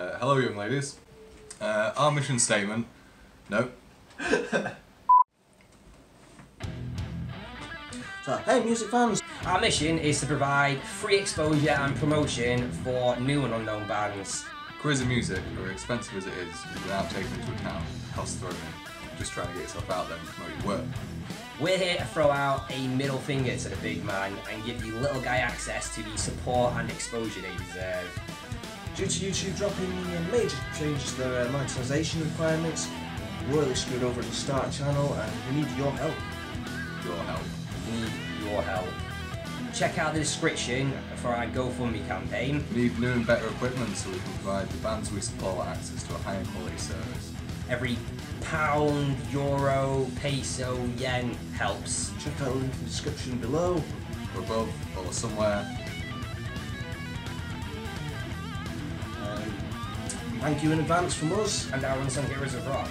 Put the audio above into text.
Uh, hello, young ladies. Uh, our mission statement. No. So, hey, music fans, Our mission is to provide free exposure and promotion for new and unknown bands. Careers in music are expensive as it is without taking into account the costs thrown in. Just trying to get yourself out there and promote your work. We're here to throw out a middle finger to the big man and give you little guy access to the support and exposure they deserve. Due to YouTube dropping major changes to their uh, monetization requirements, we're really screwed over the start channel and we need your help. Your help. We need your help. Check out the description for our GoFundMe campaign. We need new and better equipment so we can provide the bands we support access to a higher quality service. Every pound, euro, peso, yen helps. Check out the link in the description below. Or above or somewhere. Thank you in advance from us. And our unsung heroes of rock.